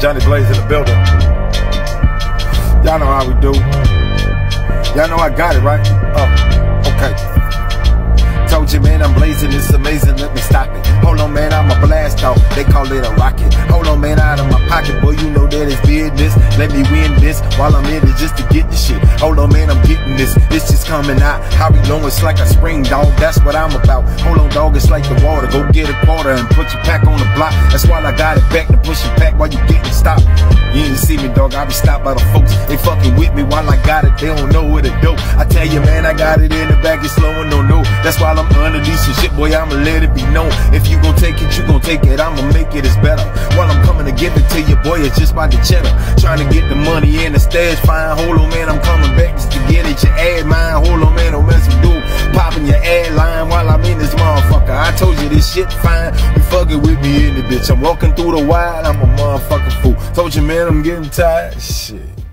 Johnny Blaze in the building. Y'all know how we do. Y'all know I got it, right? Oh, okay. Told you, man, I'm blazing. It's amazing. Let me stop it. Hold on, man, I'm a blast off. They call it a rocket. Hold on, man, out of my pocket, boy. You know that it's business. Let me win this while I'm in it just to get the shit. Hold on, man, I'm getting this. Coming out. How we know it's like a spring, dog. That's what I'm about. Hold on, dog. It's like the water. Go get a quarter and put your pack on the block. That's why I got it back to push your pack while you getting stopped. You ain't see me, dog. I be stopped by the folks. They fucking with me while I got it. They don't know where to do. I tell you, man, I got it in the back. It's slow and don't. That's why I'm some shit, boy. I'ma let it be known. If you gon' take it, you gon' take it. I'ma make it as better. While I'm coming to give it to you, boy, it's just by the cheddar. Trying to get the money in the stash. This shit fine. You fucking with me in the bitch. I'm walking through the wild. I'm a motherfucking fool. Told you, man, I'm getting tired. Shit.